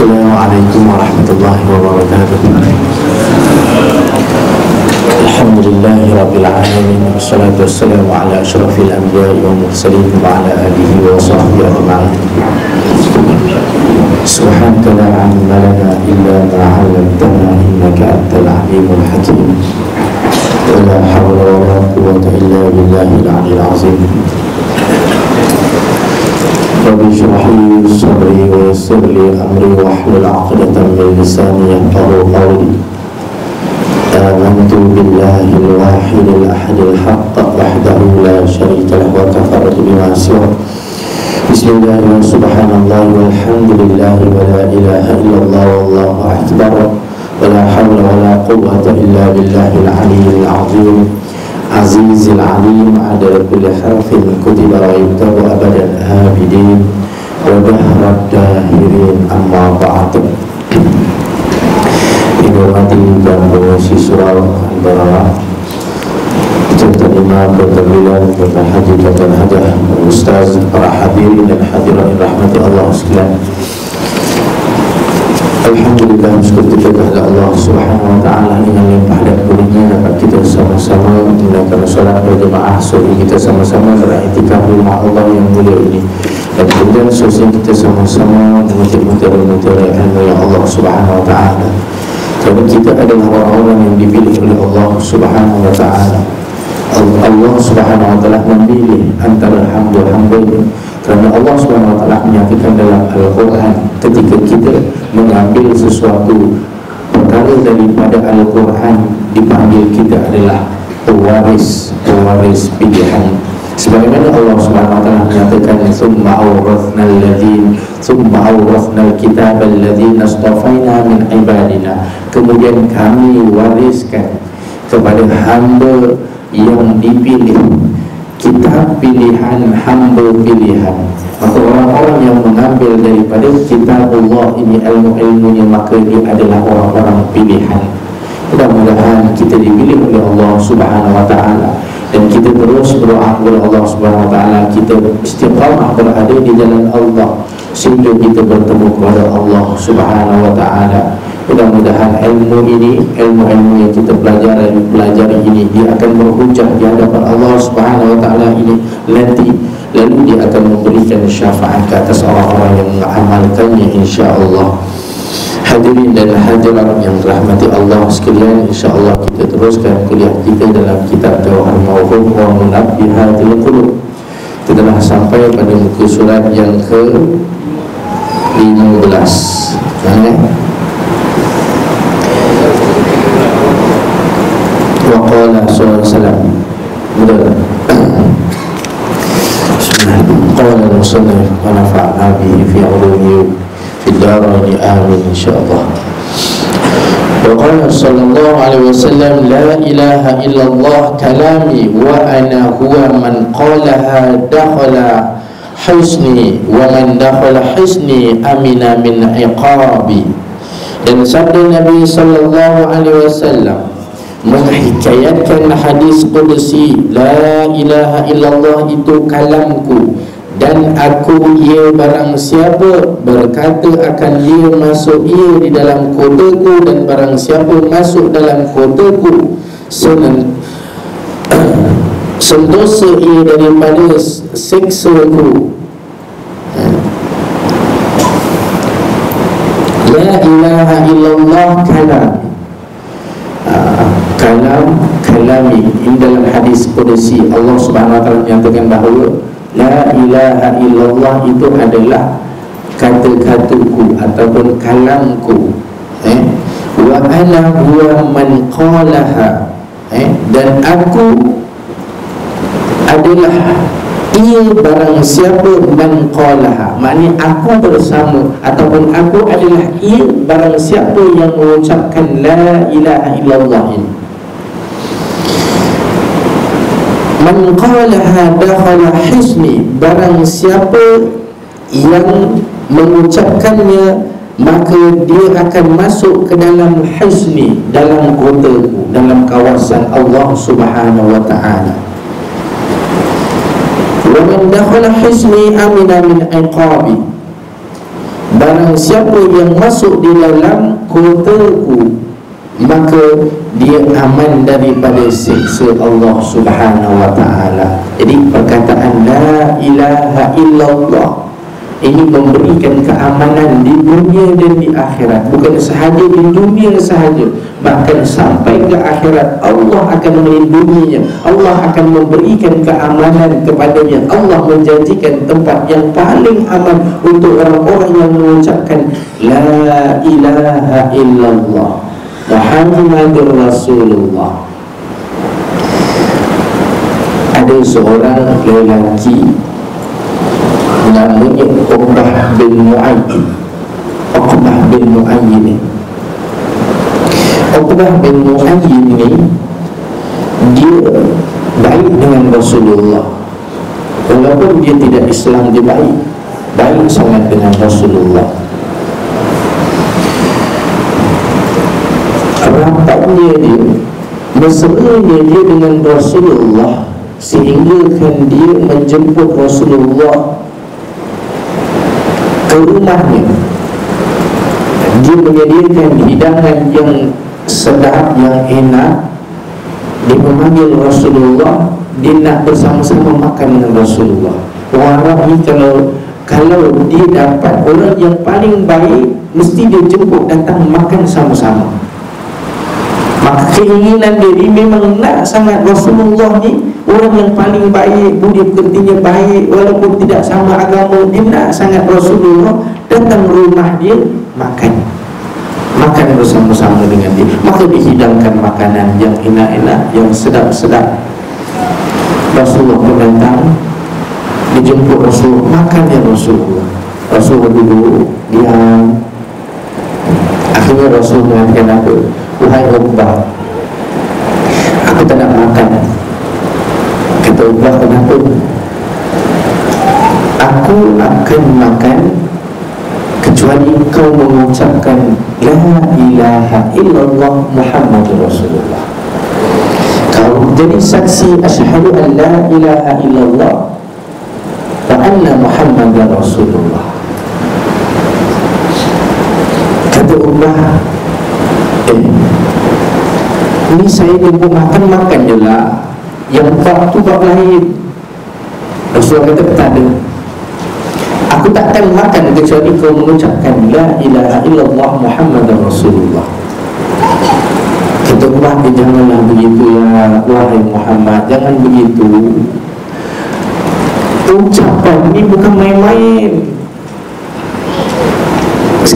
السلام عليكم ورحمة الله وبركاته. الحمد لله رب العالمين والصلاة والسلام على أشرف الأنبياء والمرسلين وعلى آله وصحبه أجمعين. سبحانك لا علم لنا إلا ما علمتنا إنك أنت العليم الحكيم. ولا حول ولا قوة إلا بالله العلي العظيم. رب اشرح لي صدري ويسر لي أمري واحلل عقدة من لساني يفقهوا قولي. آمنت بالله الواحد الأحد الحق وحده لا شريك له وكفرت بما سواه. بسم الله وسبحان الله والحمد لله ولا إله إلا الله والله أكبر. ولا حول ولا قوة إلا بالله العلي العظيم. عزيز العليم عدد كل حرف كتب ويكتب أبدا آبدين ودهر الداهرين أما بعد Dihormati dan pengisi surau Al-Barara Serta imam berterbilan Berhaji dan hajah Ustaz, para hadirin dan hadirat Rahmati Allah sekalian Alhamdulillah syukur kita kepada Allah Subhanahu wa taala dengan limpah dan kurnia dapat kita sama-sama melakukan solat berjemaah sore kita sama-sama beriktikaf di rumah Allah yang mulia ini. Dan kemudian sosial kita sama-sama mengutip-utip ilmu yang Allah Subhanahu wa taala. Kerana kita adalah orang-orang yang dipilih oleh Allah Subhanahu wa taala. Allah Subhanahu wa taala memilih antara hamba-hamba kerana Allah SWT menyatakan dalam Al-Quran ketika kita mengambil sesuatu perkara daripada Al-Quran dipanggil kita adalah pewaris pewaris pilihan. Sebagaimana Allah SWT menyatakan summa awrathna alladhin summa awrathna alkitab alladhin astafaina min ibadina. Kemudian kami wariskan kepada hamba yang dipilih kitab pilihan hamba pilihan. Maka orang-orang yang mengambil daripada kitab Allah ini ilmu-ilmunya maka dia adalah orang-orang pilihan. Mudah-mudahan kita dipilih oleh Allah subhanahu wa ta'ala. Dan kita terus berdoa kepada Allah subhanahu wa ta'ala. Kita istiqamah berada di jalan Allah sehingga kita bertemu kepada Allah subhanahu wa ta'ala Mudah-mudahan ilmu ini, ilmu-ilmu yang kita pelajari, pelajari ini Dia akan berhujah di hadapan Allah subhanahu wa ta'ala ini. Nanti Lalu dia akan memberikan syafaat ke atas orang-orang yang mengamalkannya insyaAllah. Hadirin dan hadirat yang rahmati Allah sekalian InsyaAllah kita teruskan kuliah kita dalam kitab Jawahar Mawhum Wa Munabbihatil Qulub. Kita telah sampai pada muka surat yang ke 15 Mana وقال صلى الله عليه وسلم. قال المصنف ونفعنا به في علومه في الدارين آمين إن شاء الله. وقال صلى الله عليه وسلم لا إله إلا الله كلامي وأنا هو من قالها دخل حسني ومن دخل حسني أمن من عقابي. Dan sabda Nabi sallallahu alaihi wasallam menghikayatkan hadis qudsi la ilaha illallah itu kalamku dan aku ia barang siapa berkata akan dia masuk ia di dalam kotaku dan barang siapa masuk dalam kotaku senen sendosa ia daripada siksaku. La ilaha illallah kalam kalam kalami. Ini dalam hadis qudsi. Allah Subhanahu wa taala menyatakan bahawa la ilaha illallah itu adalah kata-kataku ataupun kalamku. Eh? Wa ana huwa man qalaha. Eh? Dan aku adalah ia barang siapa man qalaha? Maknanya aku bersama ataupun aku adalah ia barang siapa yang mengucapkan la ilaha illallah ini. Man qalaha dakhala hisni barang siapa yang mengucapkannya maka dia akan masuk ke dalam hisni dalam kotaku dalam kawasan Allah Subhanahu wa taala wa man dakhala hisni amina min iqabi. Barang siapa yang masuk di dalam kotaku Maka dia aman daripada siksa Allah subhanahu wa ta'ala. Jadi perkataan La ilaha illallah ini memberikan keamanan di dunia dan di akhirat. Bukan sahaja di dunia sahaja bahkan sampai ke akhirat. Allah akan melindunginya. Allah akan memberikan keamanan kepadanya. Allah menjanjikan tempat yang paling aman untuk orang-orang yang mengucapkan La ilaha illallah Muhammadur Rasulullah. Ada seorang lelaki namanya Uqbah bin Mu'ayyid. Uqbah bin Mu'ayyid. Ni Uqbah bin Mu'ayyid ni dia baik dengan Rasulullah. Walaupun dia tidak Islam dia baik. Baik sangat dengan Rasulullah. Rapatnya dia mesranya dia dengan Rasulullah sehingga kan dia menjemput Rasulullah ke rumahnya dia menyediakan hidangan yang sedap yang enak. Dia memanggil Rasulullah. Dia nak bersama-sama makan dengan Rasulullah. Orang ni kalau kalau dia dapat orang yang paling baik mesti dia jemput datang makan sama-sama maka keinginan dia ni memang nak sangat. Rasulullah ni Orang yang paling baik Budi pekertinya baik. Walaupun tidak sama agama Dia nak sangat Rasulullah Datang rumah dia Makan. Makan bersama-sama dengan dia. Maka dihidangkan makanan yang enak-enak Yang sedap-sedap. Rasulullah pun datang. Dijemput Rasulullah. Makan ya Rasulullah. Rasulullah duduk Diam. Akhirnya Rasulullah mengatakan apa Wahai Uqbah Aku tak nak makan Kata Uqbah kenapa Aku akan makan Kecuali kau mengucapkan La ilaha illallah Muhammad Rasulullah. Kau jadi saksi Asyhadu an la ilaha illallah Wa anna Muhammad Rasulullah. Kata Uqbah Eh ini saya jumpa makan-makan je lah. Yang bab tu bab lain. Rasulullah kata tak ada. Aku takkan makan kecuali kau mengucapkan La ilaha illallah Muhammad Rasulullah. Kata Allah dia janganlah begitu ya Wahai Muhammad Jangan begitu. Ucapan ni bukan main-main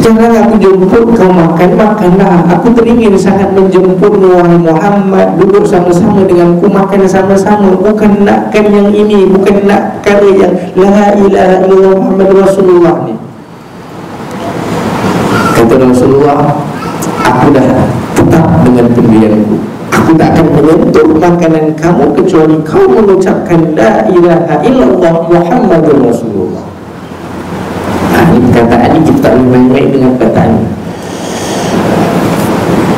Sekarang aku jemput kau makan, makanlah. Aku teringin sangat menjemput Wahai Muhammad. Duduk sama-sama dengan ku makan sama-sama. Bukan nakkan yang ini Bukan nak kata yang La ilaha illallah Muhammad Rasulullah ni. Kata Rasulullah Aku dah tetap dengan pendirianku Aku tak akan menyentuh makanan kamu Kecuali kau mengucapkan La ilaha illallah Muhammad Rasulullah ini perkataan ini kita tak boleh main-main dengan perkataan ini.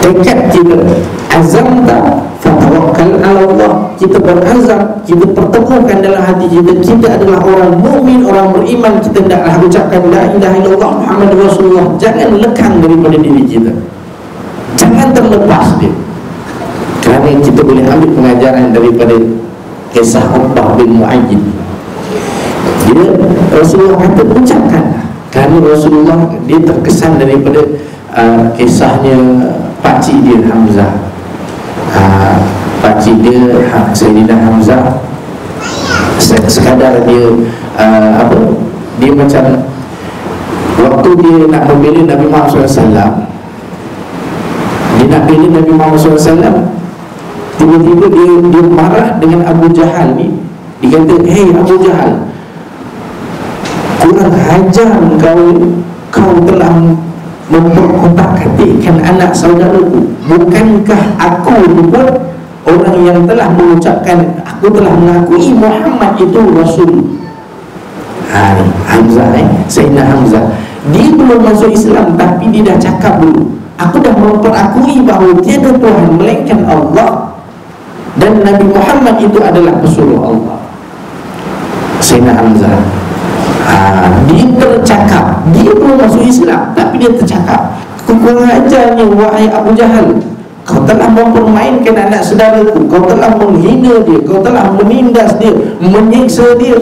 Tekad kita azam tak? Fatawakal ala Allah. Kita berazam kita pertemukan dalam hati kita. Kita adalah orang mukmin orang beriman. Kita tidaklah ucapkan la ilaha illallah Muhammad Rasulullah. Jangan lekang daripada diri kita. Jangan terlepas dia. Kerana kita boleh ambil pengajaran daripada kisah Uqbah bin Mu'ayyid. Dia Rasulullah kata ucapkanlah kerana Rasulullah dia terkesan daripada uh, kisahnya pakcik dia Hamzah. Uh, pakcik dia ha, Sayyidina Hamzah sekadar dia uh, apa dia macam waktu dia nak membela Nabi Muhammad SAW dia nak bela Nabi Muhammad SAW tiba-tiba dia dia marah dengan Abu Jahal ni. Dia kata hey Abu Jahal kurang hajar kau kau telah memperkotak ketikkan anak saudaraku bukankah aku pun orang yang telah mengucapkan aku telah mengakui Muhammad itu Rasul? Ha, Hamzah eh Sayyidina Hamzah. Dia belum masuk Islam tapi dia dah cakap dulu aku dah memperakui bahawa tiada Tuhan melainkan Allah dan Nabi Muhammad itu adalah pesuruh Allah. Sayyidina Hamzah ha, dia tercakap. Dia belum masuk Islam tapi dia tercakap. Kurang ajarnya wahai Abu Jahal kau telah mempermainkan anak saudaraku kau telah menghina dia kau telah menindas dia menyiksa dia.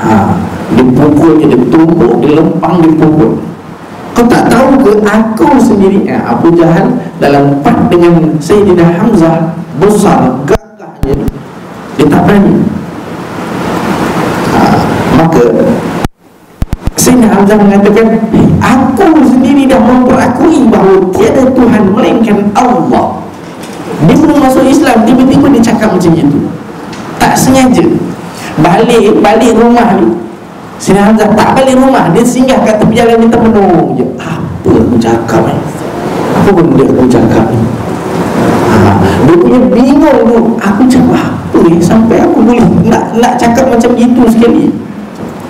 Ha, dipukulnya ditumbuk dilempang dipukul kau tak tahu ke aku sendiri eh, Abu Jahal dalam part dengan Sayyidina Hamzah besar gagahnya dia tak berani maka Sayyidina Hamzah mengatakan Aku sendiri dah memperakui bahawa Tiada Tuhan melainkan Allah. Dia belum masuk Islam Tiba-tiba dia cakap macam itu. Tak sengaja. Balik balik rumah ni Sayyidina Hamzah tak balik rumah Dia singgah kat tepi jalan ni termenung je. Apa aku cakap ni? Apa benda aku cakap ni? Ha, Dia punya bingung tu. Aku cakap apa ni? Sampai aku boleh nak, nak cakap macam itu sekali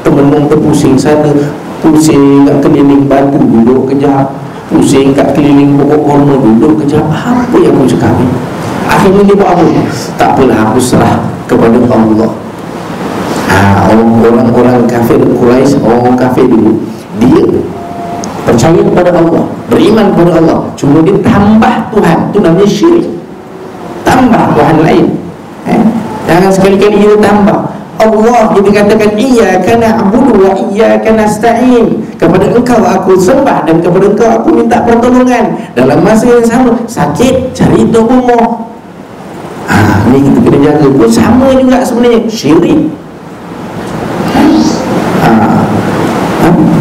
temenung terpusing sana. Pusing kat keliling batu duduk kejap. Pusing kat keliling pokok kurma duduk kejap. Apa yang aku cakap ni? Akhirnya dia buat apa? Tak apalah aku serah kepada Allah. Ha, orang-orang kafir Quraisy orang kafir dulu dia percaya kepada Allah beriman kepada Allah. Cuma dia tambah Tuhan tu namanya syirik. Tambah Tuhan lain. Eh? jangan sekali-kali dia tambah Allah kita katakan iya kana abudu wa iya kana stain kepada engkau aku sembah dan kepada engkau aku minta pertolongan. Dalam masa yang sama sakit cari tokoh ah ni kita kena jaga pun sama juga sebenarnya syirik. Ah ha?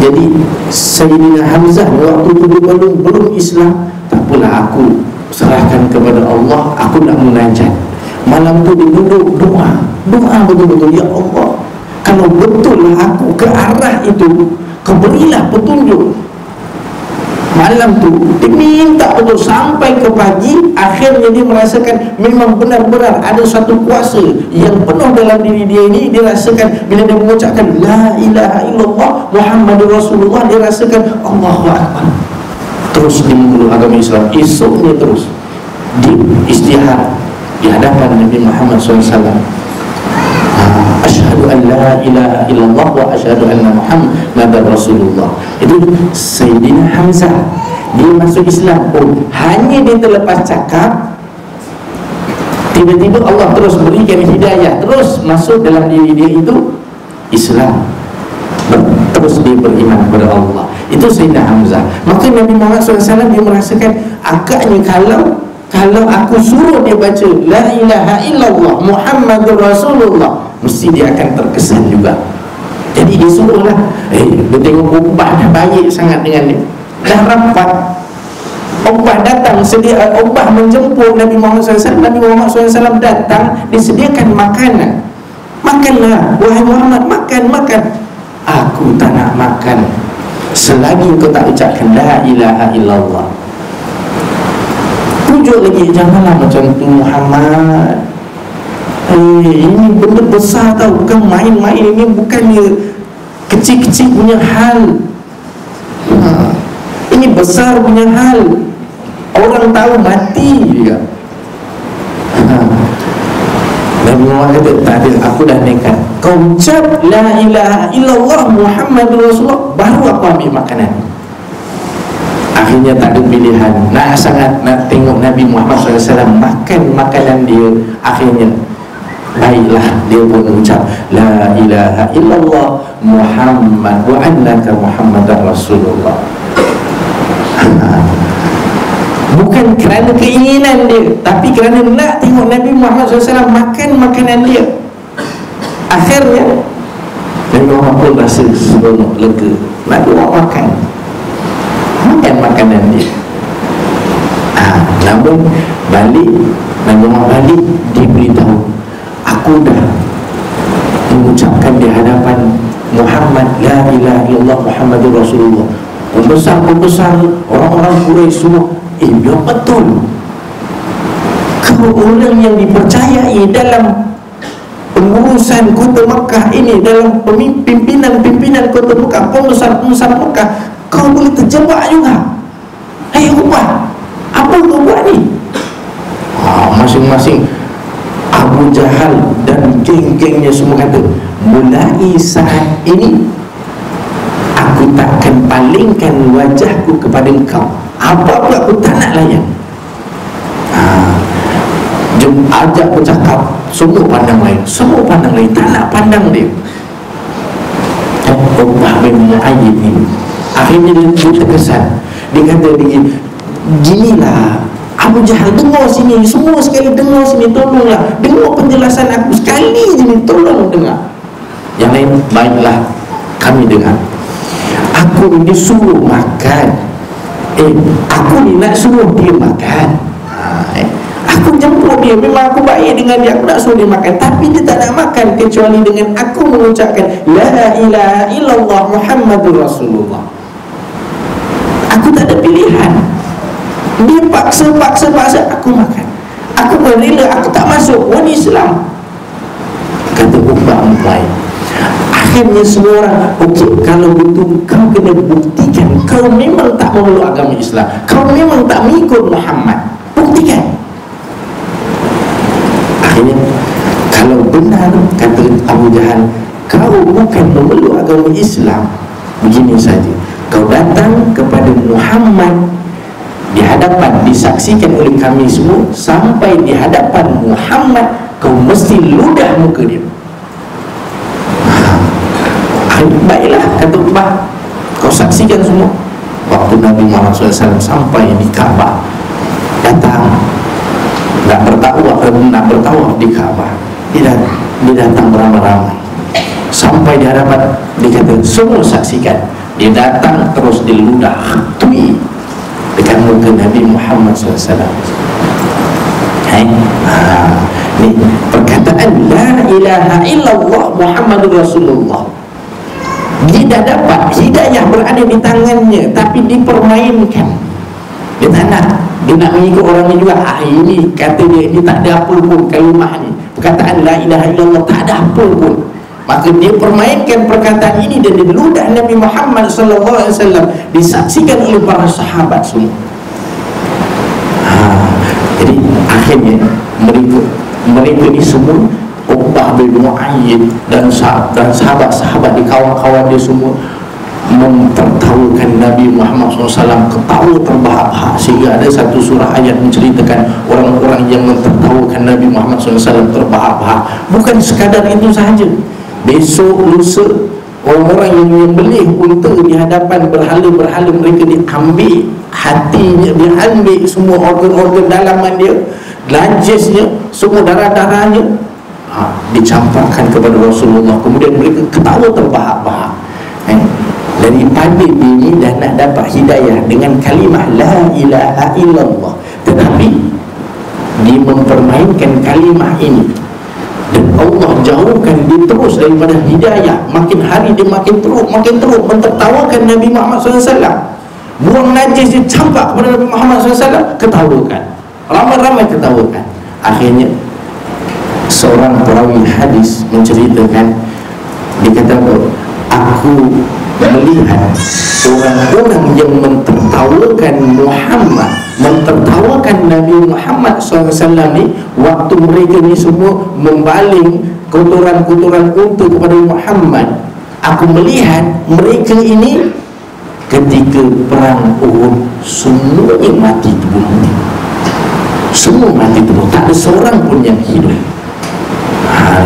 jadi Sayyidina Hamzah waktu itu belum belum Islam tak apalah aku serahkan kepada Allah aku nak menajat malam tu dia duduk doa doa betul-betul ya Allah kalau betul aku ke arah itu kau berilah petunjuk. Malam tu dia minta betul sampai ke pagi akhirnya dia merasakan memang benar-benar ada satu kuasa yang penuh dalam diri dia ini. Dia rasakan bila dia mengucapkan la ilaha illallah Muhammadur Rasulullah dia rasakan Allahu Akbar. Terus di agama Islam. Esoknya terus di istihar di hadapan Nabi Muhammad SAW Asyhadu an la ilaha illallah wa asyhadu anna Muhammadar Rasulullah. Itu Sayyidina Hamzah. Dia masuk Islam pun. Hanya dia terlepas cakap Tiba-tiba Allah terus berikan hidayah Terus masuk dalam diri dia itu Islam. Terus dia beriman kepada Allah. Itu Sayyidina Hamzah. Maka Nabi Muhammad SAW dia merasakan Agaknya kalau kalau aku suruh dia baca La ilaha illallah Muhammadur Rasulullah Mesti dia akan terkesan juga. Jadi dia Eh, dia tengok ubah dah baik sangat dengan dia. Dah rapat. Ubah datang sedia Ubah menjemput Nabi Muhammad SAW Nabi Muhammad SAW datang Disediakan makanan. Makanlah Wahai Muhammad makan makan. Aku tak nak makan. Selagi kau tak ucapkan La ilaha illallah. Pujuk lagi janganlah macam tu Muhammad eh, ini benda besar tau. Bukan main-main ini bukannya kecil-kecil punya hal. Ha. ini besar punya hal. Orang tahu mati ha. Nabi Muhammad kata tak ada aku dah nekat. Kau ucap la ilaha illallah Muhammad Rasulullah baru aku ambil makanan. Akhirnya tak ada pilihan. Nak sangat nak tengok Nabi Muhammad SAW makan makanan dia akhirnya baiklah dia pun ucap la ilaha illallah Muhammad wa annaka Muhammad Rasulullah. Bukan kerana keinginan dia tapi kerana nak tengok Nabi Muhammad SAW makan makanan dia. Akhirnya Nabi Muhammad pun rasa seronok lega. Nabi Muhammad makan. Makan makanan dia. Ha, namun balik Nabi Muhammad balik dia beritahu aku dah mengucapkan di hadapan Muhammad la ilaha illallah Muhammadur Rasulullah. Pembesar-pembesar orang-orang Quraisy semua eh dia betul. Kau orang yang dipercayai dalam pengurusan kota Mekah ini dalam pimpinan-pimpinan kota Mekah pembesar-pembesar Mekah kau boleh terjebak juga. Hei ubah Apa kau buat ni? Ha, Masing-masing Abu Jahal dan geng-gengnya semua kata mulai saat ini aku takkan palingkan wajahku kepada engkau. Apa pun aku tak nak layan? Ha. jom ajak bercakap semua pandang lain semua pandang lain tak nak pandang dia. Uqbah bin Mu'ayyid ni akhirnya dia terkesan dia kata dia ginilah Abu Jahal dengar sini semua sekali dengar sini tolonglah. Dengar penjelasan aku sekali je ni tolong dengar. Yang lain baiklah kami dengar. Aku disuruh makan. Eh aku ni nak suruh dia makan. Ha, eh. aku jemput dia memang aku baik dengan dia aku nak suruh dia makan. Tapi dia tak nak makan kecuali dengan aku mengucapkan la ilaha illallah muhammadur rasulullah. Aku tak ada pilihan dia paksa, paksa, Aku makan. Aku berrela, aku tak masuk. Orang Islam. Kata Ubah Mumbai Akhirnya semua orang Okey, kalau betul kau kena buktikan Kau memang tak memeluk agama Islam. Kau memang tak mengikut Muhammad. Buktikan. Akhirnya Kalau benar kata Abu Jahan Kau bukan memeluk agama Islam. Begini saja. Kau datang kepada Muhammad di hadapan disaksikan oleh kami semua sampai di hadapan Muhammad kau mesti ludah muka dia. Ha. baiklah kata Ubah kau saksikan semua. Waktu Nabi Muhammad SAW sampai di Kaabah datang. Nak bertawaf nak bertawaf di Kaabah. Dia dia datang beramai-ramai. Sampai di hadapan dia kata semua saksikan. Dia datang terus diludah tui dekat muka Nabi Muhammad SAW Hai ha. Ni perkataan La ilaha illallah Muhammad Rasulullah. Dia dah dapat hidayah berada di tangannya Tapi dipermainkan. Dia tak nak. Dia nak mengikut orang ni juga. Ah, Ini kata dia Ini tak ada apa pun kalimah ni. Perkataan La ilaha illallah Tak ada apa pun Maka dia permainkan perkataan ini dan diludah Nabi Muhammad sallallahu alaihi wasallam disaksikan oleh para sahabat semua. Ha, jadi akhirnya mereka mereka ni semua Uqbah bin Mu'ayyid dan sahabat dan sahabat-sahabat di kawan-kawan dia semua mempertahukan Nabi Muhammad SAW ketawa terbahak-bahak. Sehingga ada satu surah ayat menceritakan orang-orang yang mempertahukan Nabi Muhammad SAW terbahak-bahak. Bukan sekadar itu sahaja Besok lusa Orang-orang yang menyembelih unta di hadapan berhala-berhala mereka diambil hatinya, diambil semua organ-organ dalaman dia, lajisnya, semua darah-darahnya ha, dicampakkan kepada Rasulullah. Kemudian mereka ketawa terbahak-bahak. Eh? Daripada ini dah nak dapat hidayah dengan kalimah La ilaha illallah Tetapi Dia mempermainkan kalimah ini Allah jauhkan dia terus daripada hidayah. Makin hari dia makin teruk makin teruk mentertawakan Nabi Muhammad SAW buang najis dia campak kepada Nabi Muhammad SAW ketawakan. Ramai-ramai ketawakan. Akhirnya seorang perawi hadis menceritakan dia kata aku melihat orang-orang yang mentertawakan Muhammad mentertawakan Nabi Muhammad SAW ni waktu mereka ni semua membaling kotoran-kotoran unta kepada Muhammad. Aku melihat mereka ini ketika perang Uhud semuanya mati terbunuh semua mati terbunuh tak ada seorang pun yang hidup. Ha,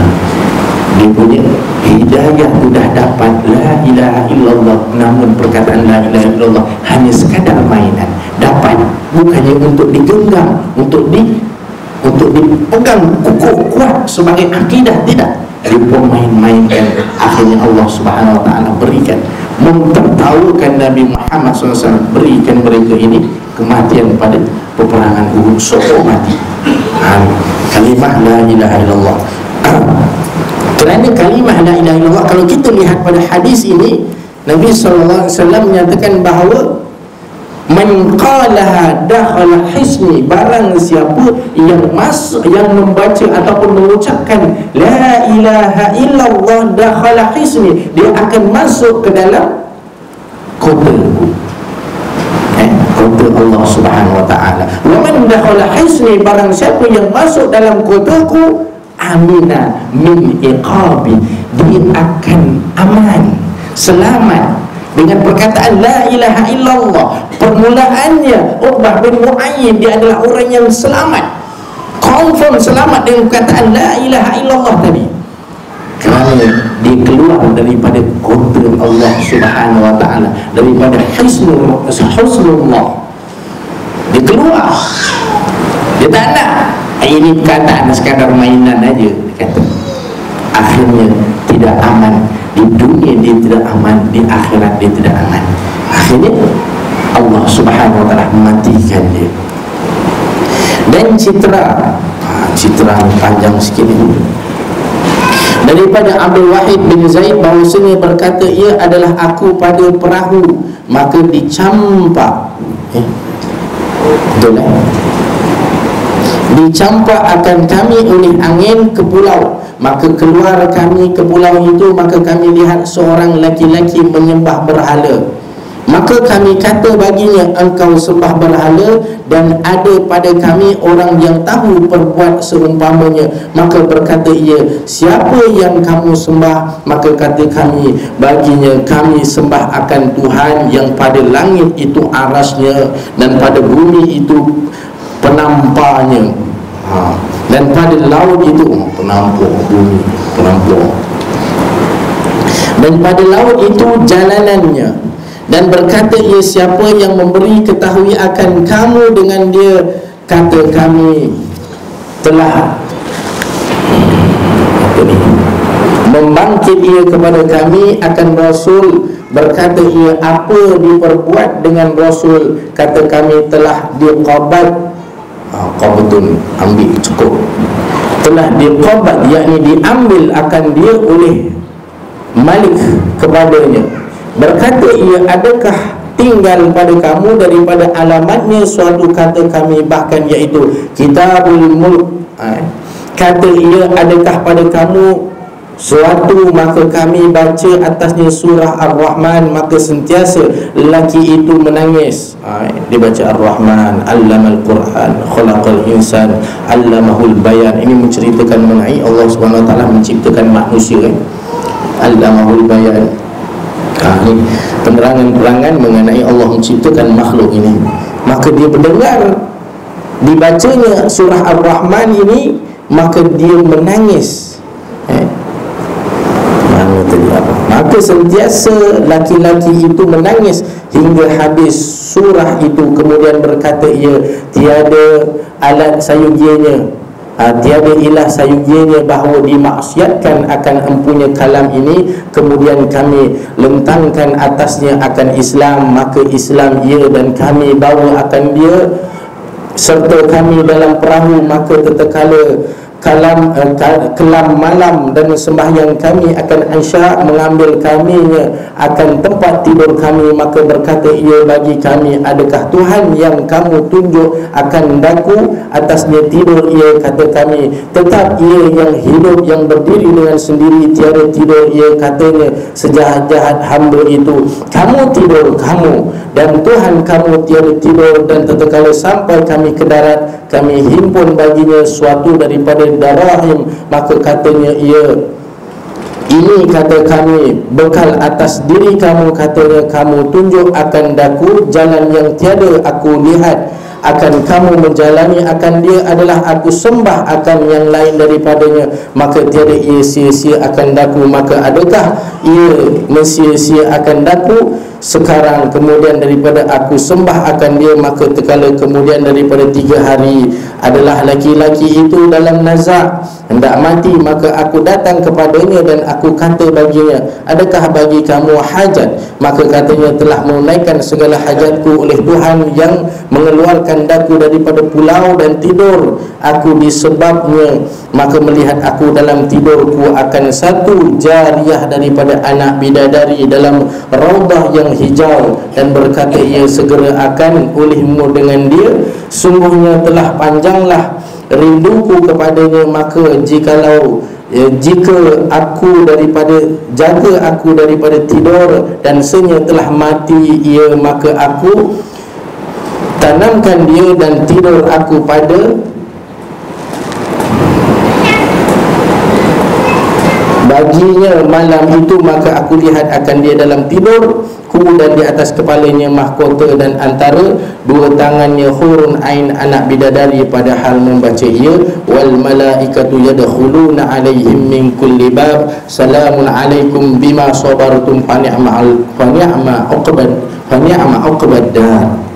dia punya hidayah tu dah dapat. La ilaha illallah. Namun perkataan la ilaha illallah hanya sekadar mainan dapat bukannya untuk digenggam untuk di untuk dipegang kukuh kuat sebagai akidah tidak. Dia pun main-mainkan akhirnya Allah subhanahu wa ta'ala berikan mempertahukan Nabi Muhammad SAW berikan mereka ini kematian pada peperangan Uhud. Semua mati. Ha, kalimah la ilaha illallah. Kerana kalimah la ilaha illallah kalau kita lihat pada hadis ini Nabi SAW menyatakan bahawa man qalaha dakhala hisni barang siapa yang masuk yang membaca ataupun mengucapkan la ilaha illallah dakhala hisni dia akan masuk ke dalam kota eh kota Allah Subhanahu wa taala. Wa man dakhala hisni barang siapa yang masuk dalam kotaku amina min iqabi dia akan aman selamat dengan perkataan la ilaha illallah. Permulaannya Uqbah bin Mu'ayyid dia adalah orang yang selamat. Confirm selamat dengan perkataan la ilaha illallah tadi. Kerana dia keluar daripada kota Allah Subhanahu wa taala daripada husnul husnullah. Dia keluar. Dia tak nak. Ini perkataan sekadar mainan aja dia kata akhirnya tidak aman di dunia dia tidak aman di akhirat dia tidak aman akhirnya Allah subhanahu wa ta'ala matikan dia dan citra ha, citra panjang sikit ini daripada Abdul Wahid bin Zaid bahawasanya berkata ia adalah aku pada perahu maka dicampak eh? betul eh? dicampak akan kami oleh angin ke pulau maka keluar kami ke pulau itu maka kami lihat seorang laki-laki menyembah berhala. Maka kami kata baginya engkau sembah berhala dan ada pada kami orang yang tahu perbuat seumpamanya. Maka berkata ia siapa yang kamu sembah? Maka kata kami baginya kami sembah akan Tuhan yang pada langit itu arasnya dan pada bumi itu penampaknya ha. Dan pada laut itu oh, penampung bumi penampung. Dan pada laut itu jalanannya. Dan berkata ia siapa yang memberi ketahui akan kamu dengan dia kata kami telah membangkit ia kepada kami akan Rasul. Berkata ia apa diperbuat dengan Rasul? Kata kami telah diqabat qabdun ambil cukup. Telah diqabat yakni diambil akan dia oleh malik kepadanya. Berkata ia adakah tinggal pada kamu daripada alamatnya suatu kata kami bahkan iaitu kitabul mulk. Ha, kata ia adakah pada kamu Suatu maka kami baca atasnya surah Ar-Rahman Maka sentiasa lelaki itu menangis. Ha, Dia baca Ar-Rahman Allama Al-Quran Khalaqal Insan Allamahul Bayan. Ini menceritakan mengenai Allah SWT menciptakan manusia kan? Allamahul Bayan. Ha, Ini penerangan-penerangan mengenai Allah menciptakan makhluk ini. Maka dia mendengar Dibacanya surah Ar-Rahman ini Maka dia menangis Maka sentiasa laki-laki itu menangis Hingga habis surah itu. Kemudian berkata ia Tiada alat sayugianya ha, Tiada ilah sayugianya Bahawa dimaksiatkan akan empunya kalam ini. Kemudian kami lentangkan atasnya akan Islam Maka Islam ia dan kami bawa akan dia. Serta kami dalam perahu Maka tetekala kalam uh, kelam malam dan sembahyang kami akan Aisyah mengambil kami akan tempat tidur kami. Maka berkata ia bagi kami adakah Tuhan yang kamu tunjuk akan daku atasnya tidur? Ia kata kami tetap ia yang hidup yang berdiri dengan sendiri tiada tidur. Ia katanya sejahat-jahat hamba itu. Kamu tidur kamu. Dan Tuhan kamu tiada tidur. Dan tetekala sampai kami ke darat kami himpun baginya suatu daripada darahim maka katanya ia ini kata kami bekal atas diri kamu katanya kamu tunjuk akan daku jalan yang tiada aku lihat. Akan kamu menjalani akan dia adalah aku sembah akan yang lain daripadanya. Maka tiada ia sia-sia akan daku. Maka adakah ia mensia-sia akan daku sekarang kemudian daripada aku sembah akan dia maka tekala kemudian daripada tiga hari adalah laki-laki itu dalam nazak hendak mati maka aku datang kepadanya dan aku kata baginya adakah bagi kamu hajat? Maka katanya telah menunaikan segala hajatku oleh Tuhan yang mengeluarkan daku daripada pulau dan tidur aku disebabnya maka melihat aku dalam tidurku akan satu jariah daripada anak bidadari dalam raudah yang hijau dan berkata ia segera akan olehmu dengan dia sungguhnya telah panjanglah rinduku kepadanya. Maka jikalau ya, jika aku daripada jaga aku daripada tidur dan senya telah mati ia maka aku tanamkan dia dan tidur aku pada Baginya malam itu maka aku lihat akan dia dalam tidur Ku dan di atas kepalanya mahkota dan antara Dua tangannya hurun ain anak bidadari padahal membaca ia Wal malaikatu yadkhuluna alaihim min kulli bab Salamun alaikum bima sabartum fani'ma fani'ma uqbad fani'ma uqbad dar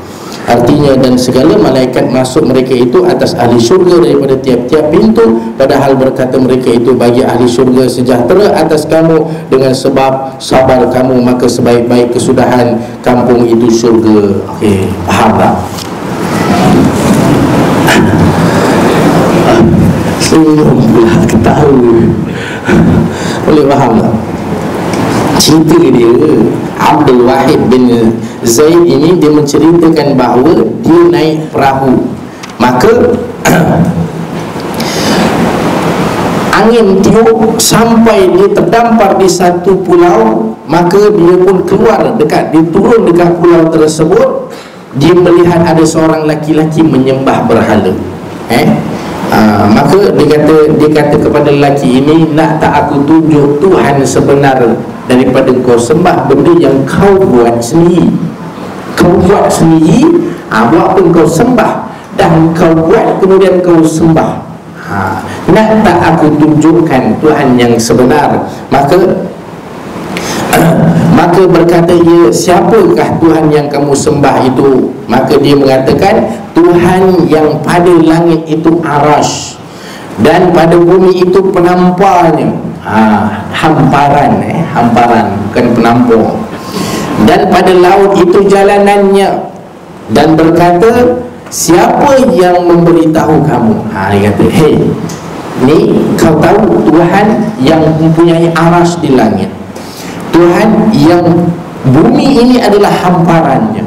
Artinya dan segala malaikat masuk mereka itu atas ahli syurga daripada tiap-tiap pintu Padahal berkata mereka itu bagi ahli syurga sejahtera atas kamu Dengan sebab sabar kamu maka sebaik-baik kesudahan kampung itu syurga Okey, faham tak? Senyum pula ketahu Boleh faham tak? Cerita dia Abdul Wahid bin Zaid ini dia menceritakan bahawa dia naik perahu. Maka angin tiup sampai dia terdampar di satu pulau. Maka dia pun keluar dekat dia turun dekat pulau tersebut. Dia melihat ada seorang laki-laki menyembah berhala. Eh? Ah, maka dia kata dia kata kepada lelaki ini nak tak aku tunjuk Tuhan sebenar daripada kau sembah benda yang kau buat sendiri. Kau buat sendiri ha, buat pun kau sembah dan kau buat kemudian kau sembah. Ha, nak tak aku tunjukkan Tuhan yang sebenar maka maka berkata ia siapakah Tuhan yang kamu sembah itu? Maka dia mengatakan Tuhan yang pada langit itu arash dan pada bumi itu penamparnya ha, hamparan eh, hamparan bukan penampung. Dan pada laut itu jalanannya dan berkata siapa yang memberitahu kamu? Ha dia kata hey ni kau tahu Tuhan yang mempunyai aras di langit. Tuhan yang bumi ini adalah hamparannya.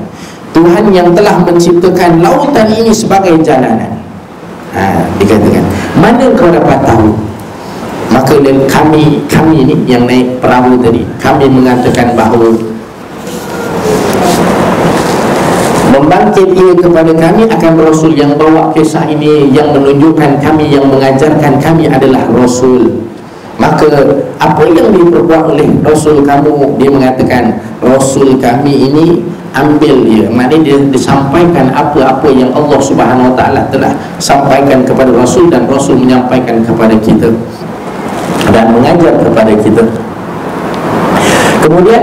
Tuhan yang telah menciptakan lautan ini sebagai jalanan. Ha dikatakan mana kau dapat tahu maka kami kami ini yang naik perahu tadi. Kami mengatakan bahawa membangkit ia kepada kami akan Rasul yang bawa kisah ini yang menunjukkan kami yang mengajarkan kami adalah Rasul. Maka apa yang diperbuat oleh Rasul kamu dia mengatakan Rasul kami ini ambil dia. Maknanya dia disampaikan apa-apa yang Allah subhanahu wa ta'ala telah sampaikan kepada Rasul dan Rasul menyampaikan kepada kita dan mengajar kepada kita. Kemudian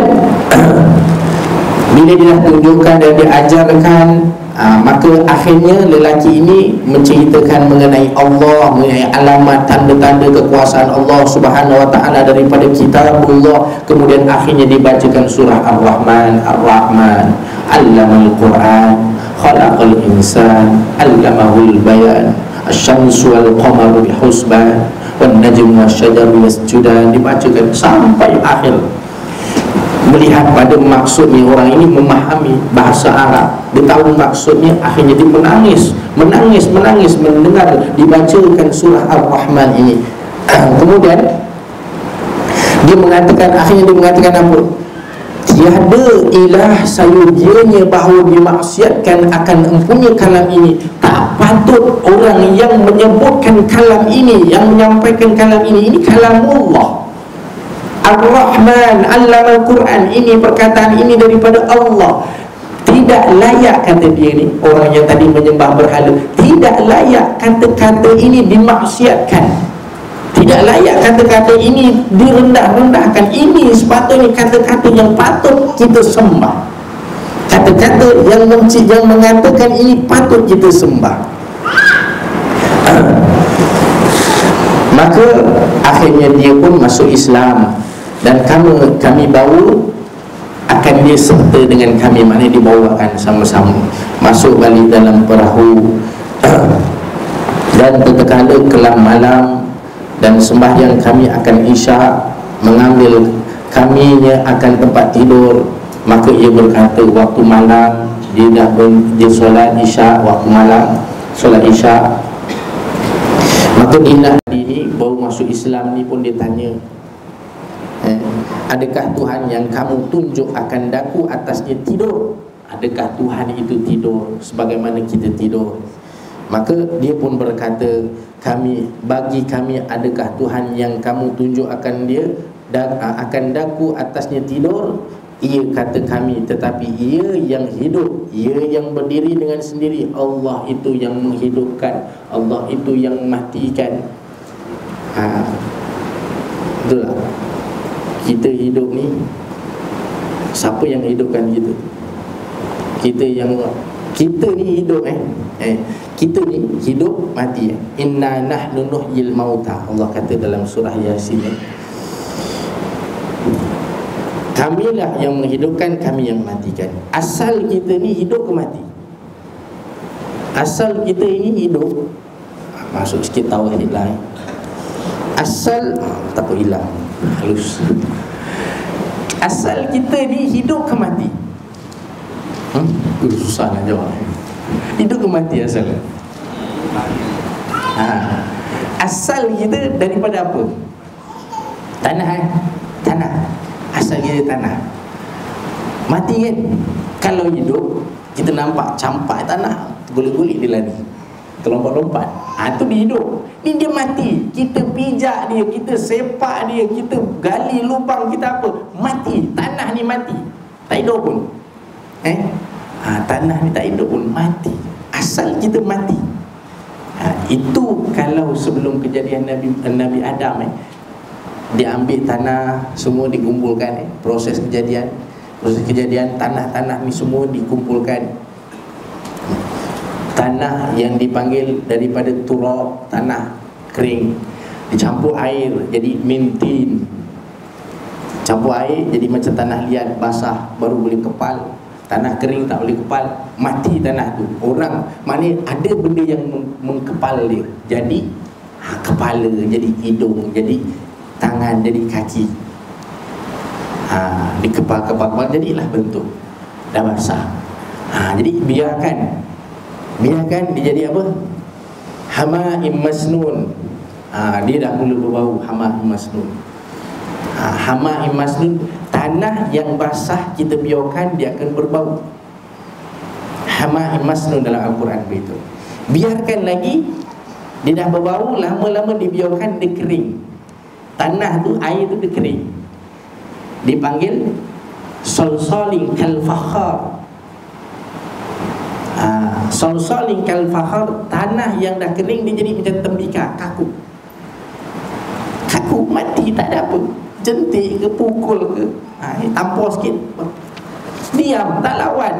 bila dia tunjukkan dan diajarkan aa, ha, maka akhirnya lelaki ini menceritakan mengenai Allah mengenai alamat tanda-tanda kekuasaan Allah subhanahu wa ta'ala daripada kitab Allah kemudian akhirnya dibacakan surah Ar-Rahman Ar-Rahman Allamal Quran Khalaqal Insan Allamahul Bayan Asyamsu wal-Qamaru bihusban Wan Najm wa Syajaru yasjudan dibacakan sampai akhir. Melihat pada maksudnya orang ini memahami bahasa Arab. Dia tahu maksudnya akhirnya dia menangis. Menangis menangis mendengar dibacakan surah Ar-Rahman ini. Kemudian dia mengatakan akhirnya dia mengatakan apa? Tiada ilah sayugianya bahawa dimaksiatkan akan empunya kalam ini patut orang yang menyebutkan kalam ini yang menyampaikan kalam ini ini kalam Allah Ar-Rahman Allama Al-Quran Ini perkataan ini daripada Allah. Tidak layak kata dia ni Orang yang tadi menyembah berhala. Tidak layak kata-kata ini dimaksiatkan. Tidak layak kata-kata ini direndah-rendahkan. Ini sepatutnya kata-kata yang patut kita sembah Kata-kata yang, yang mengatakan ini patut kita sembah. Maka akhirnya dia pun masuk Islam dan kami kami bawa akan dia serta dengan kami. Mana dibawakan sama-sama. Masuk balik dalam perahu. Dan terkala kelam malam dan sembahyang kami akan isyak mengambil kaminya akan tempat tidur maka ia berkata waktu malam dia dah ber, dia solat isyak waktu malam solat isyak maka nak ini baru masuk Islam ni pun dia tanya eh, Adakah Tuhan yang kamu tunjuk akan daku atasnya tidur? Adakah Tuhan itu tidur? Sebagaimana kita tidur. Maka dia pun berkata kami bagi kami adakah Tuhan yang kamu tunjuk akan dia dan akan daku atasnya tidur ia kata kami tetapi ia yang hidup. Ia yang berdiri dengan sendiri. Allah itu yang menghidupkan. Allah itu yang mematikan ha. Betul tak kita hidup ni siapa yang hidupkan kita? Kita yang kita ni hidup eh. Eh kita ni hidup mati eh? inna nahnu nuhyil mauta. Allah kata dalam surah yasin eh? Kamilah yang menghidupkan kami yang mematikan. Asal kita ni hidup ke mati? Asal kita ini hidup masuk sikit tauhid lah eh? asal oh, tak apa hilang. Halus. Asal kita ni hidup ke mati? Hmm? susah nak jawab hidup ke mati asal? Ha. asal kita daripada apa? Tanah eh? tanah asal kita tanah mati kan? Kalau hidup kita nampak campak tanah gulik-gulik dia lari. Terlompat-lompat. Ha, tu dia hidup. Ni dia mati. Kita pijak dia kita sepak dia kita gali lubang kita apa. Mati. Tanah ni mati. Tak hidup pun. Eh? Ha, tanah ni tak hidup pun. Mati. Asal kita mati. Ha, itu kalau sebelum kejadian Nabi Nabi Adam eh, dia ambil tanah semua dikumpulkan eh, proses kejadian proses kejadian tanah-tanah ni semua dikumpulkan. Tanah yang dipanggil daripada turab tanah kering. Dicampur air jadi mintin. Campur air jadi macam tanah liat basah baru boleh kepal. Tanah kering tak boleh kepal mati tanah tu. Orang mana ada benda yang mengkepal dia. Jadi ha, kepala jadi hidung jadi tangan jadi kaki. Ha, dikepal-kepal jadilah bentuk dah basah ha, jadi biarkan Biarkan dia jadi apa? Hama'im masnun. Ha, Dia dah mula berbau Hama'im masnun. Ha, Hama'im masnun Tanah yang basah kita biarkan Dia akan berbau. Hama'im masnun dalam Al-Quran begitu. Biarkan lagi Dia dah berbau Lama-lama dibiarkan dia kering Tanah tu, air tu dia kering. Dipanggil Sol-soling kal-fakhar. Salsalin kal fahar Tanah yang dah kering dia jadi macam tembika Kaku Kaku mati tak ada apa. Jentik ke pukul ke ha, Tampur sikit. Diam tak lawan.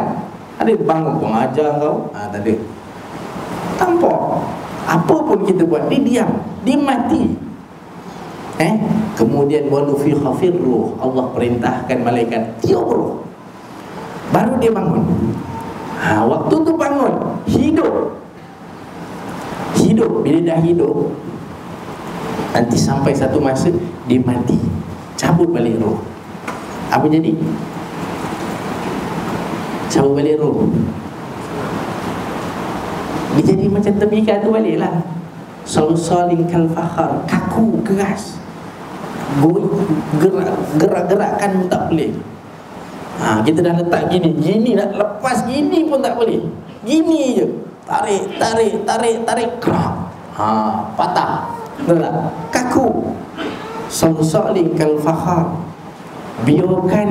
Ada bangun pun ajar kau. Ha, Tak ada. Tampur Apa pun kita buat Dia diam. Dia mati Eh? Kemudian walufi khafir ruh. Allah perintahkan malaikat Tiup ruh. Baru dia bangun. Ha, Waktu tu bangun Hidup. Hidup. Bila dah hidup Nanti sampai satu masa Dia mati. Cabut balik roh Apa jadi? Cabut balik roh Dia jadi macam tembika tu balik lah Salsaling kalfahar Kaku keras Gerak, gerak-gerakkan tak boleh. Ha, Kita dah letak gini Gini nak lepas gini pun tak boleh. Gini je. Tarik, tarik, tarik, tarik Krak ha, Patah. Betul tak? Kaku. Salsaling kal fahar. Biarkan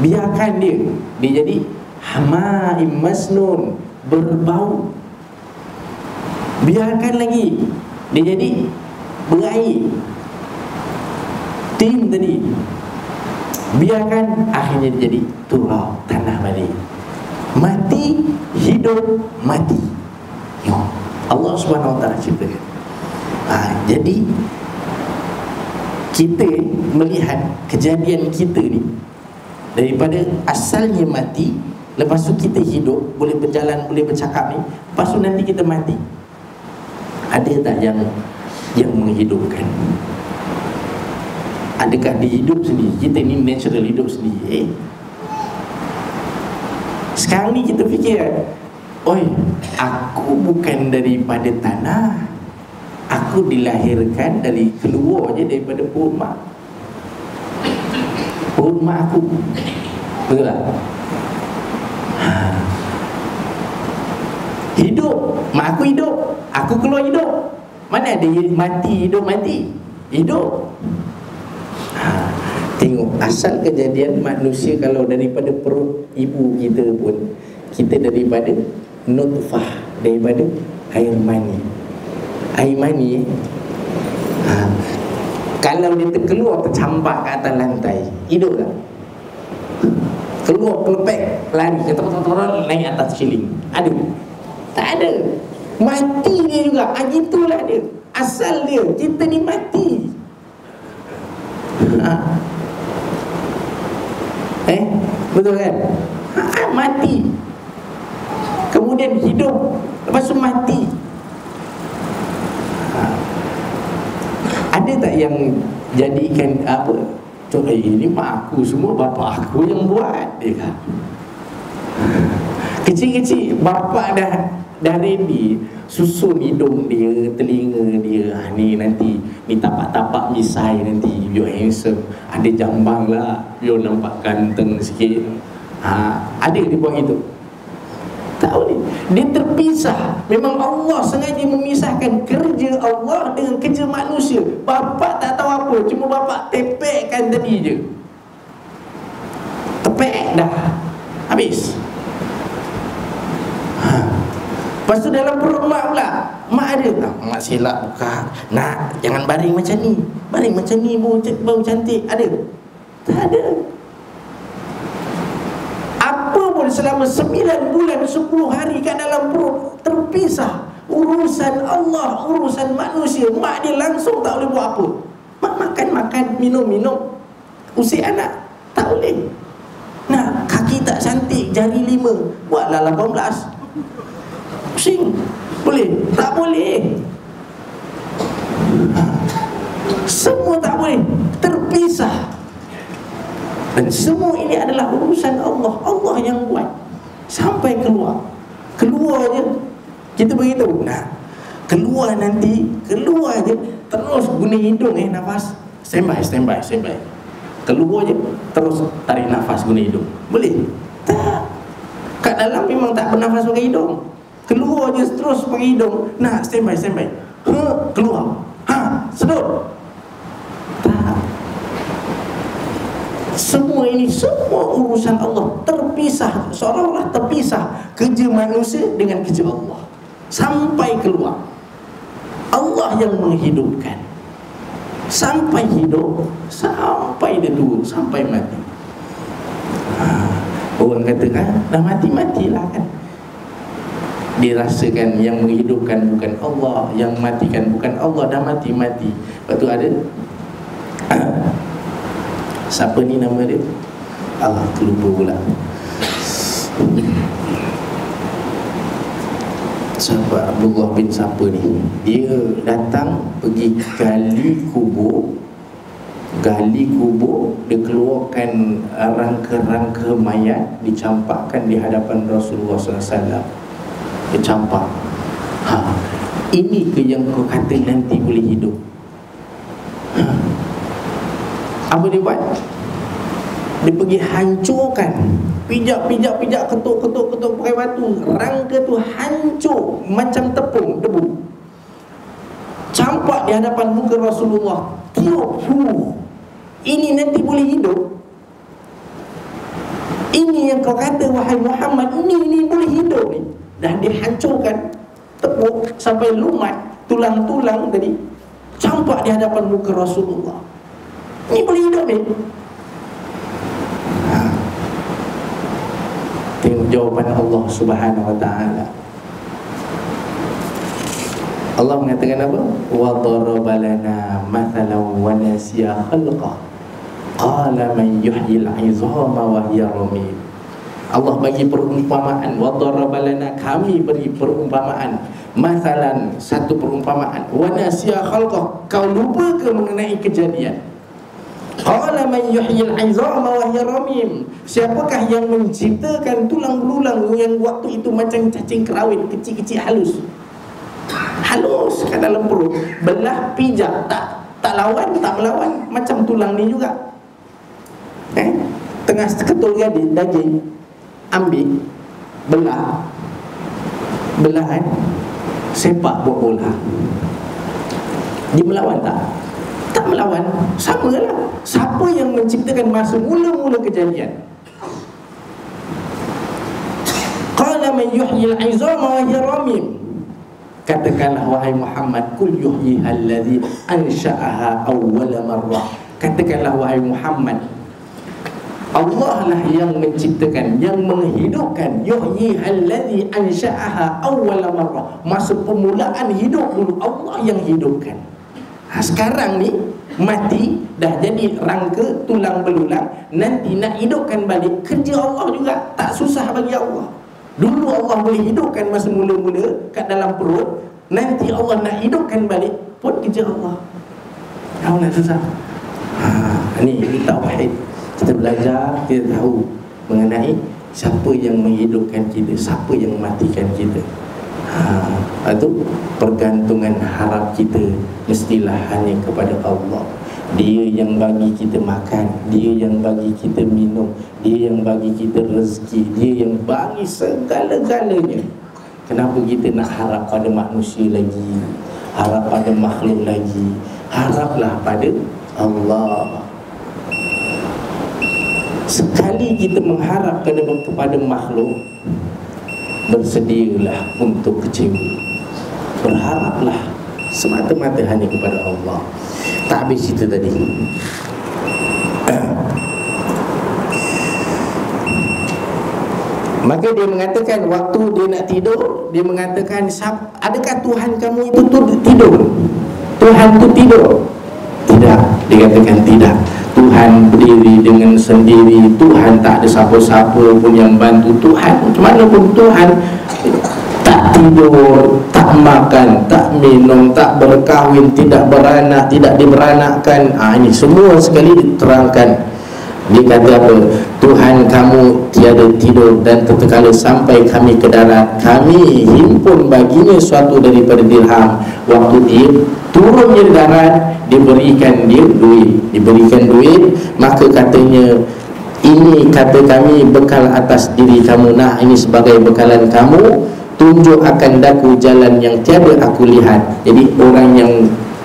Biarkan dia. Dia jadi Hama'im masnun. Berbau. Biarkan lagi. Dia jadi Berair Tim tadi. Biarkan akhirnya jadi turau tanah balik. Mati, hidup, mati. Yo. Allah subhanahu wa ta'ala ciptakan. Ha, Jadi Kita melihat kejadian kita ni Daripada asalnya mati Lepas tu kita hidup Boleh berjalan, boleh bercakap ni Lepas tu nanti kita mati. Ada tak yang Yang menghidupkan Adakah dia hidup sendiri Kita ni natural hidup sendiri eh? Sekarang ni kita fikir Oi, aku bukan daripada tanah Aku dilahirkan dari keluar je daripada perut mak Perut mak aku Betul tak? Ha. Hidup Mak aku hidup Aku keluar hidup Mana ada mati hidup mati Hidup. Tengok asal kejadian manusia Kalau daripada perut ibu kita pun Kita daripada Nutfah Daripada air mani Air mani ha. Kalau dia terkeluar tercampak ke atas lantai Hidup tak? Keluar kelepek Lari Kata-kata naik atas ceiling Ada tak ada Mati dia juga ha, Itulah dia Asal dia Kita ni mati ha. Eh? Betul kan? Ha, Mati. Kemudian hidup. Lepas tu mati. Ha. Ada tak yang Jadikan apa Contoh eh, ini mak aku Semua bapa aku yang buat? Dia kan Kecil-kecil. Bapa dah dah ready susun hidung dia telinga dia ha, ni nanti ni tapak-tapak misai nanti you handsome. Ada jambang lah you nampak ganteng sikit. Ha, ada dia buat itu tak boleh dia terpisah. Memang Allah sengaja memisahkan kerja Allah dengan kerja manusia. Bapa tak tahu apa cuma bapa tepekkan tadi je. Tepek dah. Habis Lepas tu dalam perut mak pula. Mak ada tak? Mak silap buka. Nak, jangan baring macam ni. Baring macam ni, bau, bau cantik. Ada? Tak ada. Apa pun selama 9 bulan 10 hari kat dalam perut Terpisah Urusan Allah, urusan manusia. Mak dia langsung tak boleh buat apa. Mak makan-makan, minum-minum Usik anak Tak boleh. Nah, kaki tak cantik, jari lima. Buatlah 18 pusing. Boleh? Tak boleh. Semua tak boleh. Terpisah. Dan semua ini adalah urusan Allah. Allah yang buat. Sampai keluar. Keluar je Kita beritahu. Nah. Keluar nanti. Keluar je. Terus guna hidung eh nafas. By, stand by Keluar je. Terus tarik nafas guna hidung. Boleh? Tak. Kat dalam memang tak bernafas pakai hidung Keluar je terus pakai hidung Nak stand by, stand by ha, Keluar. Ha, sedut. Tak. Semua ini Semua urusan Allah Terpisah. Seolah-olah terpisah Kerja manusia dengan kerja Allah. Sampai keluar. Allah yang menghidupkan. Sampai hidup Sampai dia tua Sampai mati. Ha, Orang kata kan Dah mati-matilah kan dirasakan yang menghidupkan bukan Allah yang matikan bukan Allah dah mati-mati. Lepas tu ada siapa ni nama dia? Allah terlupa pula. Siapa? Abdullah bin siapa ni? Dia datang pergi gali kubur. Gali kubur dia keluarkan rangka-rangka mayat dicampakkan di hadapan Rasulullah SAW dia campak ha. Ini ke yang kau kata nanti boleh hidup ha. Apa dia buat? Dia pergi hancurkan Pijak, pijak, pijak, ketuk, ketuk, ketuk pakai batu Rangka tu hancur Macam tepung, debu Campak di hadapan muka Rasulullah Tiup, huh. Ini nanti boleh hidup Ini yang kau kata Wahai Muhammad Ini, ini boleh hidup ni dan dihancurkan tepuk sampai lumat tulang-tulang tadi. Campak di hadapan muka Rasulullah. Ini boleh hidup ni ha. tengok jawapan Allah subhanahu wa ta'ala. Allah mengatakan apa? Wa daraba lana mathalan wa nasiya khalqa. Qala man yuhyi al-'izama wa hiya ramim Allah bagi perumpamaan. Wa darabalana kami beri perumpamaan. Masalan satu perumpamaan. Wa nasiya khalqah. Kau lupa ke mengenai kejadian? Qala man yuhyil 'izama wa hiya ramim. Siapakah yang menciptakan tulang belulang yang waktu itu macam cacing kerawit kecil-kecil halus? Halus kat dalam perut. Belah pijak. Tak tak lawan tak melawan. Macam tulang ni juga. Eh? Tengah ketul daging ambil belah. Belahan sepak bola. Dia melawan tak? tak melawan. Sama lah. Siapa yang menciptakan masa mula-mula kejadian? Qala man yuhyi al-'izama wa hiya ramim. Katakanlah wahai Muhammad kul yuhyi alladhi ansha'aha awwala marrah. Katakanlah wahai Muhammad Allah lah yang menciptakan yang menghidupkan. Yuhyi alladhi ansha'aha awwala marrah. Masa permulaan hidup dulu Allah yang hidupkan. Ha, sekarang ni mati dah jadi rangka tulang belulang. Nanti nak hidupkan balik kerja Allah juga. Tak susah bagi Allah. Dulu Allah boleh hidupkan masa mula-mula kat dalam perut. Nanti Allah nak hidupkan balik pun kerja Allah. Allah susah? Ha, ni kita wahid kita belajar kita tahu mengenai siapa yang menghidupkan kita siapa yang mematikan kita. Ha, itu pergantungan harap kita mestilah hanya kepada Allah. Dia yang bagi kita makan Dia yang bagi kita minum Dia yang bagi kita rezeki Dia yang bagi segala-galanya. Kenapa kita nak harap pada manusia lagi? Harap pada makhluk lagi? Haraplah pada Allah Sekali kita mengharap kepada, makhluk Bersedialah untuk kecewa. Berharaplah semata-mata hanya kepada Allah. Tak habis cerita tadi. Maka dia mengatakan Waktu dia nak tidur Dia mengatakan Adakah Tuhan kamu itu tidur? Tuhan itu tidur. Tidak Dia katakan tidak Tuhan berdiri dengan sendiri. Tuhan tak ada siapa-siapa pun yang bantu. Tuhan Macam mana pun Tuhan Tak tidur Tak makan Tak minum Tak berkahwin Tidak beranak Tidak diberanakkan. Ha, Ini semua sekali diterangkan dia kata apa? Tuhan kamu tiada tidur Dan tetekala sampai kami ke darat Kami himpun baginya suatu daripada dirham. Waktu dia turun di darat Diberikan dia duit. Diberikan duit Maka katanya Ini kata kami bekal atas diri kamu. Nah ini sebagai bekalan kamu. Tunjuk akan daku jalan yang tiada aku lihat. Jadi orang yang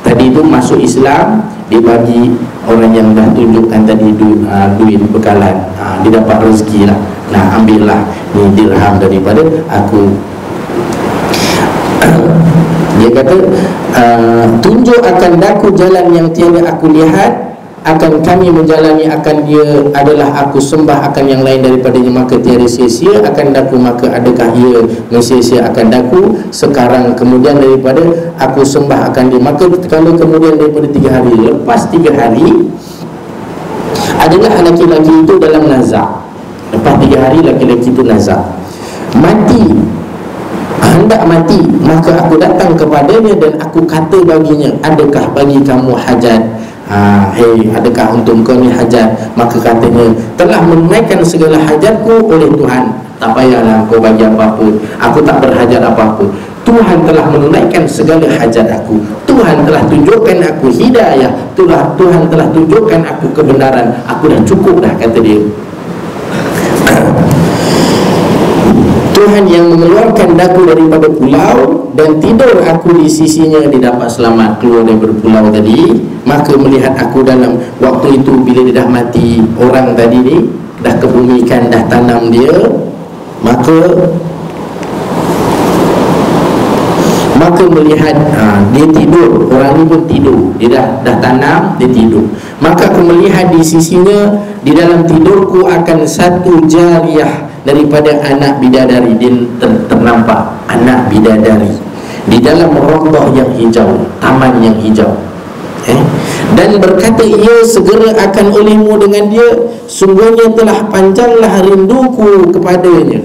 tadi itu masuk Islam Dia bagi orang yang dah tunjukkan tadi duit, uh, duit bekalan. Uh, dia dapat rezeki lah. Nah ambillah ni dirham daripada aku. Dia kata uh, tunjuk akan daku jalan yang tiada aku lihat akan kami menjalani akan dia adalah aku sembah akan yang lain daripadanya maka tiada sia-sia akan daku maka adakah ia sia-sia akan daku? Sekarang kemudian daripada aku sembah akan dia maka kalau kemudian daripada tiga hari lepas tiga hari adalah laki-laki itu dalam nazak. Lepas tiga hari laki-laki itu nazak. Mati. Hendak mati maka aku datang kepadanya dan aku kata baginya adakah bagi kamu hajat ha, Hei adakah untuk kau ni hajat Maka katanya Telah menunaikan segala hajatku oleh Tuhan. Tak payahlah kau bagi apa-apa. Aku tak berhajat apa-apa. Tuhan telah menunaikan segala hajat aku. Tuhan telah tunjukkan aku hidayah. Tuhan, Tuhan telah tunjukkan aku kebenaran. Aku dah cukup dah kata dia. Tuhan yang mengeluarkan daku daripada pulau dan tidur aku di sisinya dia dapat selamat keluar dari pulau tadi maka melihat aku dalam waktu itu bila dia dah mati orang tadi ni dah kebumikan dah tanam dia maka maka melihat ha, dia tidur. Orang ni pun tidur. Dia dah dah tanam dia tidur. Maka aku melihat di sisinya di dalam tidurku akan satu jariah daripada anak bidadari. Dia ter ternampak anak bidadari di dalam rontoh yang hijau taman yang hijau eh? dan berkata ia segera akan olehmu dengan dia sungguhnya telah panjanglah rinduku kepadanya.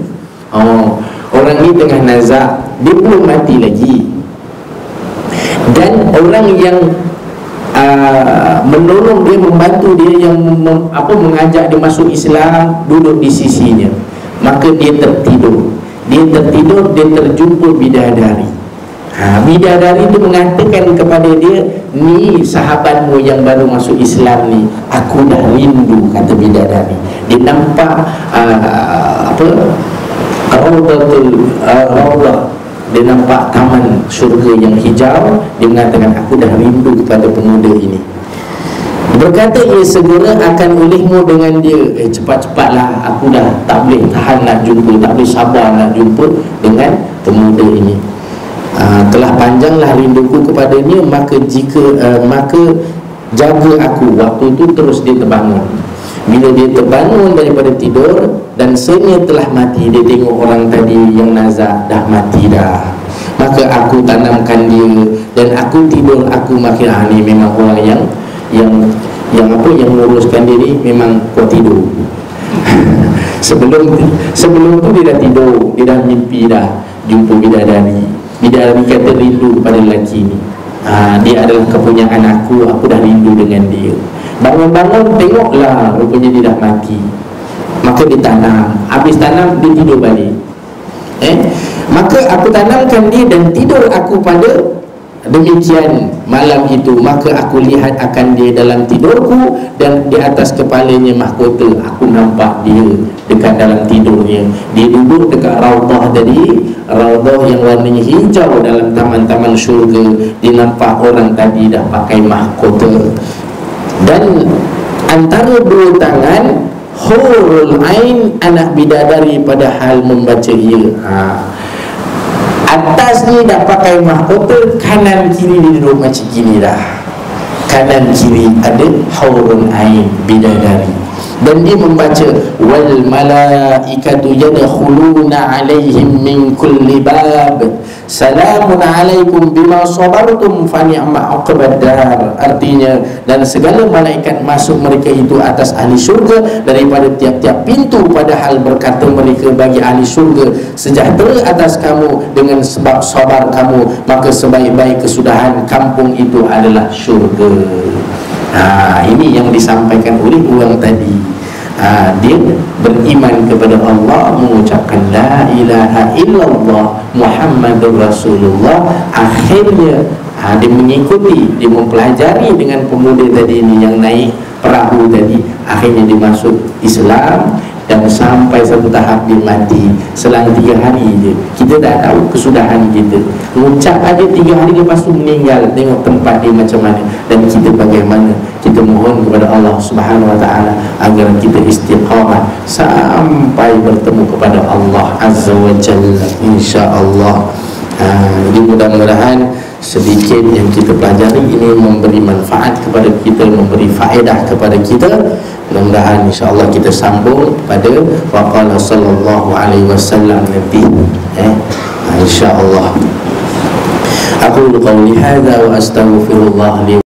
Oh orang ni tengah nazak dia belum mati lagi. Dan orang yang uh, menolong dia membantu dia yang mem, apa mengajak dia masuk Islam duduk di sisinya. Maka dia tertidur. Dia tertidur dia terjumpa bidadari. Ha, bidadari itu mengatakan kepada dia ni sahabatmu yang baru masuk Islam ni aku dah rindu kata bidadari. Dia nampak uh, apa? Raudatul uh, Raudah dia nampak taman syurga yang hijau dia mengatakan aku dah rindu kepada pemuda ini. Berkata ia segera akan olehmu dengan dia. Eh cepat-cepatlah aku dah tak boleh tahan nak jumpa tak boleh sabar nak jumpa dengan pemuda ini uh, telah panjanglah rinduku kepadanya maka jika uh, maka jaga aku. Waktu itu terus dia terbangun. Bila dia terbangun daripada tidur dan senyum telah mati dia tengok orang tadi yang nazak dah mati dah. Maka aku tanamkan dia dan aku tidur. Aku makin ah, ni memang orang yang yang yang apa yang menguruskan dia ni memang kau tidur. Sebelum sebelum tu dia dah tidur dia dah mimpi dah jumpa bidadari bidadari kata rindu pada lelaki ni. Ha, dia adalah kepunyaan aku aku dah rindu dengan dia. Bangun-bangun tengoklah Rupanya dia dah mati. Maka dia tanam. Habis tanam dia tidur balik. Eh? Maka aku tanamkan dia dan tidur aku pada Demikian malam itu Maka aku lihat akan dia dalam tidurku Dan di atas kepalanya mahkota. Aku nampak dia dekat dalam tidurnya. Dia duduk dekat raudah tadi Raudah yang warnanya hijau dalam taman-taman syurga. Dia nampak orang tadi dah pakai mahkota. Dan antara dua tangan hurul ain anak bidadari pada hal membaca ia. Ha. Atas ni dah pakai mahkota kanan kiri dia duduk macam gini dah. Kanan kiri ada hurul ain bidadari dan dia membaca wal malaikatu yadkhuluna alaihim min kulli bab. Salamun alaikum bima sabartum fa ni'ma uqbadar artinya dan segala malaikat masuk mereka itu atas ahli syurga daripada tiap-tiap pintu padahal berkata mereka bagi ahli syurga sejahtera atas kamu dengan sebab sabar kamu maka sebaik-baik kesudahan kampung itu adalah syurga Ha, ini yang disampaikan oleh orang tadi. Ha, Dia beriman kepada Allah Mengucapkan La ilaha illallah Muhammadur Rasulullah. Akhirnya ha, Dia mengikuti Dia mempelajari dengan pemuda tadi ini Yang naik perahu tadi. Akhirnya dia masuk Islam dan sampai satu tahap dia mati selang tiga hari je. Kita tak tahu kesudahan kita. Mengucap aja tiga hari lepas tu meninggal tengok tempat dia macam mana. Dan kita bagaimana? Kita mohon kepada Allah subhanahu wa ta'ala agar kita istiqamah sampai bertemu kepada Allah azza wa jalla insyaAllah. Ha, jadi mudah-mudahan sedikit yang kita pelajari ini memberi manfaat kepada kita memberi faedah kepada kita mudah-mudahan insyaAllah kita sambung pada waqala sallallahu alaihi wasallam nanti eh? insyaAllah. Aku qawli hadha wa astaghfirullah